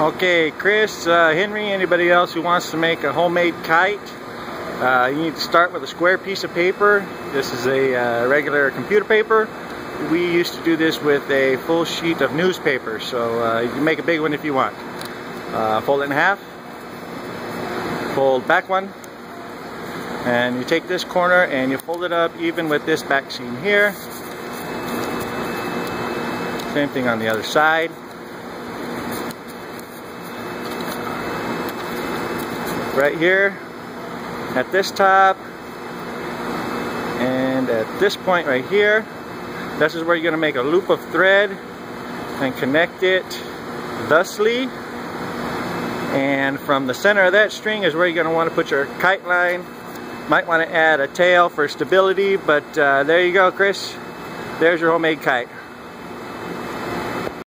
Okay, Chris, uh, Henry, anybody else who wants to make a homemade kite, uh, you need to start with a square piece of paper. This is a uh, regular computer paper. We used to do this with a full sheet of newspaper, so uh, you can make a big one if you want. Uh, fold it in half, fold back one, and you take this corner and you fold it up even with this back seam here. Same thing on the other side. Right here at this top and at this point right here. This is where you're going to make a loop of thread and connect it thusly. And from the center of that string is where you're going to want to put your kite line. Might want to add a tail for stability but uh, there you go Chris. There's your homemade kite